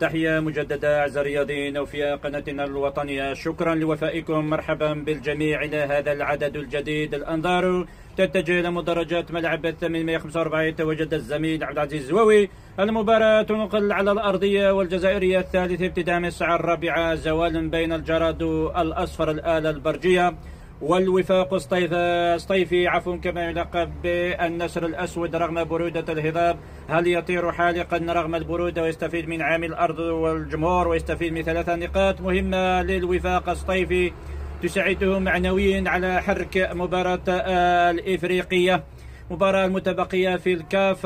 تحية مجددة أعزائي الرياضيين وفي قناتنا الوطنية. شكرا لوفائكم. مرحبا بالجميع إلى هذا العدد الجديد. الأنظار تتجه إلى مدرجات ملعب 845 تواجد الزميل عبد العزيز الزواوي المباراة تنقل على الأرضية والجزائرية الثالث ابتداء من الساعة الرابعة. زوال بين الجراد الأصفر الآلة البرجية. والوفاق الصيفي عفوا كما يلقب بالنسر الأسود رغم برودة الهضاب. هل يطير حالقا رغم البرودة ويستفيد من عامل الأرض والجمهور ويستفيد من ثلاثة نقاط مهمة للوفاق الصيفي تساعده معنويا على حرك مباراة الإفريقية. مباراة المتبقية في الكاف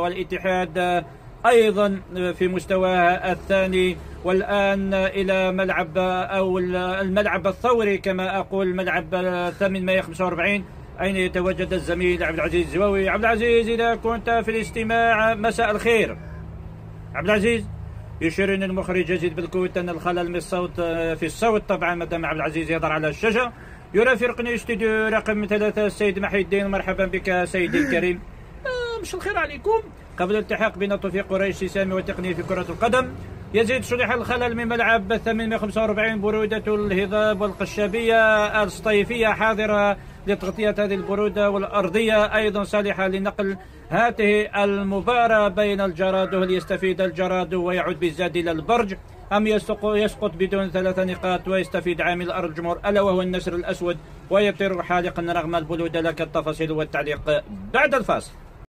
والاتحاد أيضا في مستواها الثاني والآن إلى ملعب أو الملعب الثوري كما أقول ملعب 845 أين يتواجد الزميل عبد العزيز الزواوي؟ عبد العزيز إذا كنت في الاستماع مساء الخير. عبد العزيز يشيرني المخرج يزيد بالكوت أن الخلل من الصوت في الصوت طبعا مدام عبد العزيز يظهر على الشاشة. يرافقني استوديو رقم ثلاثة السيد محي الدين مرحبا بك سيدي الكريم. آه، مش الخير عليكم. قبل الالتحاق بين توفيق قريش سامي وتقنية في كرة القدم يزيد شريح الخلل من ملعب 845 برودة الهضاب والقشابية الصيفية حاضرة لتغطية هذه البرودة والأرضية. أيضا صالحة لنقل هذه المباراة بين الجراد هل يستفيد الجراد ويعود بالزاد إلى البرج أم يسقط بدون ثلاث نقاط ويستفيد عامل الأرض الجمهور ألا وهو النسر الأسود ويطير حالقا رغم البلود. لك التفاصيل والتعليق بعد الفاصل.